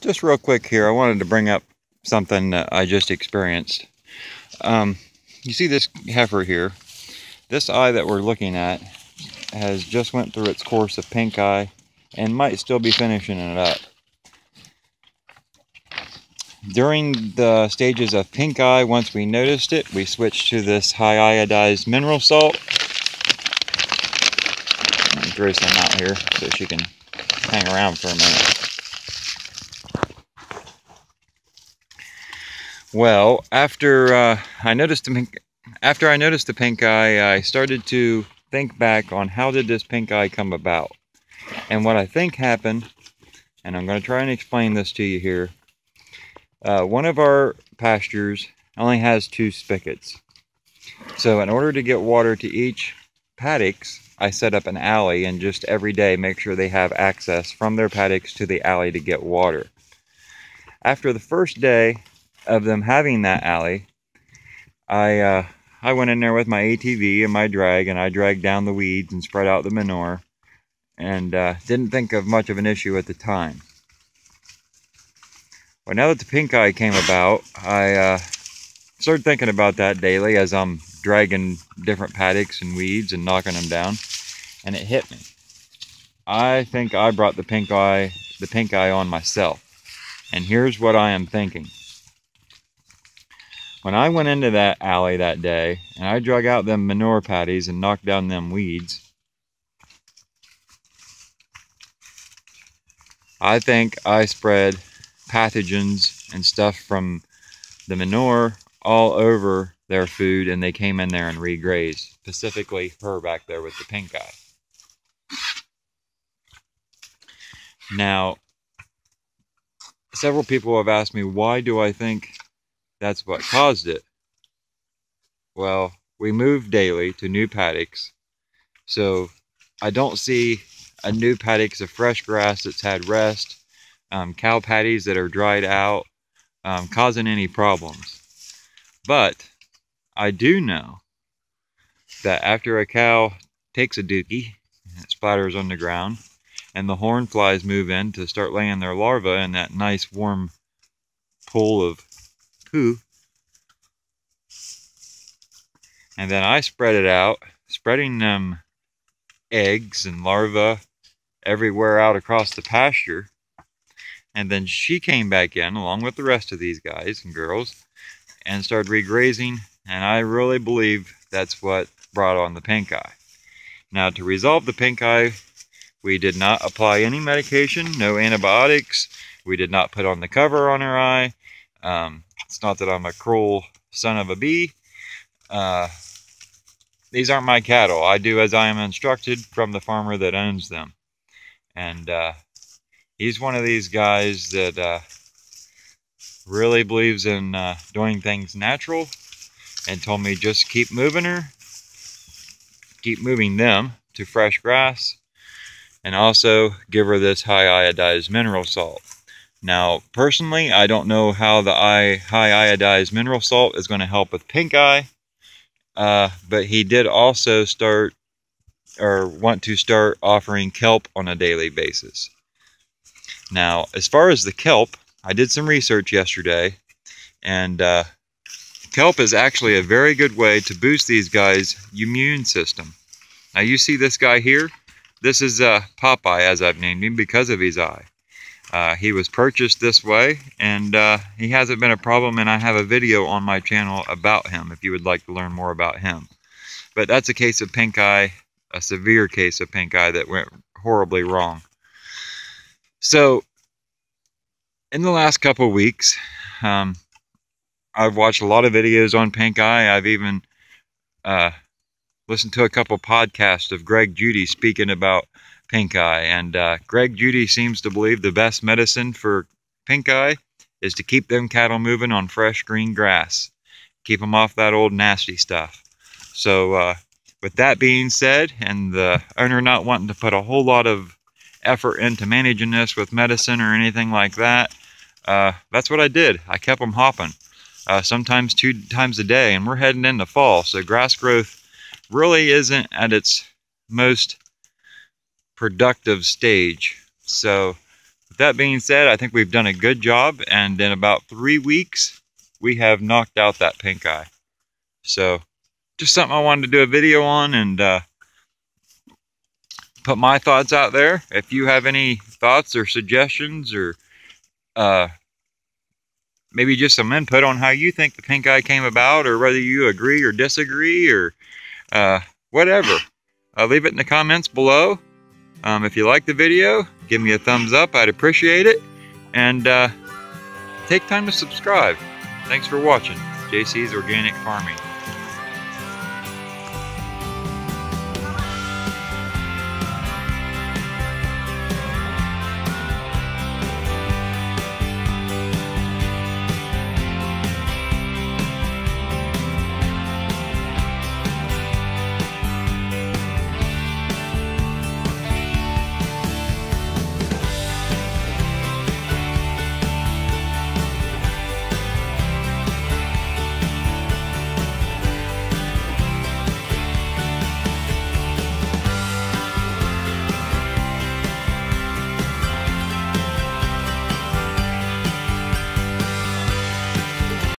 just real quick here, I wanted to bring up something that I just experienced. Um, you see this heifer here. This eye that we're looking at has just went through its course of pink eye and might still be finishing it up. During the stages of pink eye, once we noticed it, we switched to this high iodized mineral salt. throw some out here so she can hang around for a minute. Well, after uh, I noticed the pink, after I noticed the pink eye, I started to think back on how did this pink eye come about. And what I think happened, and I'm going to try and explain this to you here. Uh, one of our pastures only has two spigots. So in order to get water to each paddocks, I set up an alley and just every day make sure they have access from their paddocks to the alley to get water. After the first day, of them having that alley, I uh, I went in there with my ATV and my drag, and I dragged down the weeds and spread out the manure, and uh, didn't think of much of an issue at the time. Well, now that the pink eye came about, I uh, started thinking about that daily as I'm dragging different paddocks and weeds and knocking them down, and it hit me. I think I brought the pink eye, the pink eye on myself, and here's what I am thinking. When I went into that alley that day and I drug out them manure patties and knocked down them weeds, I think I spread pathogens and stuff from the manure all over their food and they came in there and regrazed, specifically her back there with the pink eye. Now, several people have asked me, why do I think that's what caused it. Well, we move daily to new paddocks, so I don't see a new paddocks of fresh grass that's had rest, um, cow patties that are dried out, um, causing any problems. But I do know that after a cow takes a dookie, and it splatters on the ground, and the horn flies move in to start laying their larvae in that nice warm pool of poo. And then I spread it out, spreading them eggs and larvae everywhere out across the pasture. And then she came back in along with the rest of these guys and girls and started regrazing. And I really believe that's what brought on the pink eye. Now to resolve the pink eye, we did not apply any medication, no antibiotics. We did not put on the cover on her eye. Um, it's not that I'm a cruel son of a bee. Uh, these aren't my cattle. I do as I am instructed from the farmer that owns them. And uh, he's one of these guys that uh, really believes in uh, doing things natural and told me just keep moving her, keep moving them to fresh grass, and also give her this high iodized mineral salt. Now, personally, I don't know how the high iodized mineral salt is going to help with pink eye, uh, but he did also start or want to start offering kelp on a daily basis. Now, as far as the kelp, I did some research yesterday, and uh, kelp is actually a very good way to boost these guys' immune system. Now, you see this guy here? This is uh, Popeye, as I've named him, because of his eye. Uh, he was purchased this way and uh, he hasn't been a problem and I have a video on my channel about him if you would like to learn more about him. But that's a case of pink eye, a severe case of pink eye that went horribly wrong. So in the last couple weeks, um, I've watched a lot of videos on pink eye. I've even uh, listened to a couple podcasts of Greg Judy speaking about pink eye. And uh, Greg Judy seems to believe the best medicine for pink eye is to keep them cattle moving on fresh green grass. Keep them off that old nasty stuff. So uh, with that being said, and the owner not wanting to put a whole lot of effort into managing this with medicine or anything like that, uh, that's what I did. I kept them hopping. Uh, sometimes two times a day, and we're heading into fall, so grass growth really isn't at its most productive stage. So with that being said, I think we've done a good job, and in about three weeks, we have knocked out that pink eye. So, just something I wanted to do a video on and uh, put my thoughts out there. If you have any thoughts or suggestions or uh, maybe just some input on how you think the pink eye came about or whether you agree or disagree or uh, whatever, uh, leave it in the comments below. Um, if you like the video, give me a thumbs up. I'd appreciate it. And uh, take time to subscribe. Thanks for watching JC's Organic Farming.